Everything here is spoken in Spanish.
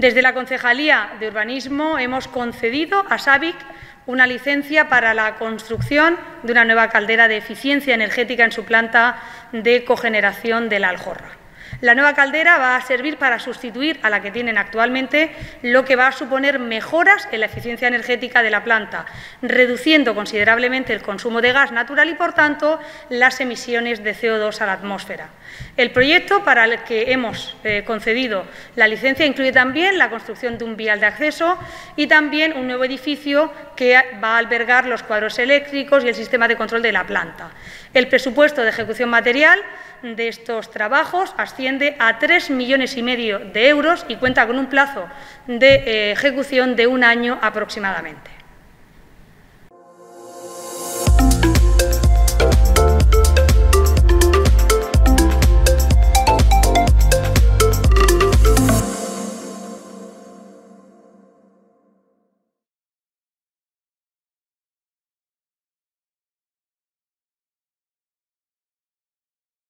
Desde la Concejalía de Urbanismo hemos concedido a SABIC una licencia para la construcción de una nueva caldera de eficiencia energética en su planta de cogeneración de la Aljorra. La nueva caldera va a servir para sustituir a la que tienen actualmente, lo que va a suponer mejoras en la eficiencia energética de la planta, reduciendo considerablemente el consumo de gas natural y, por tanto, las emisiones de CO2 a la atmósfera. El proyecto para el que hemos eh, concedido la licencia incluye también la construcción de un vial de acceso y también un nuevo edificio que va a albergar los cuadros eléctricos y el sistema de control de la planta. El presupuesto de ejecución material de estos trabajos asciende a 3 millones y medio de euros y cuenta con un plazo de eh, ejecución de un año aproximadamente.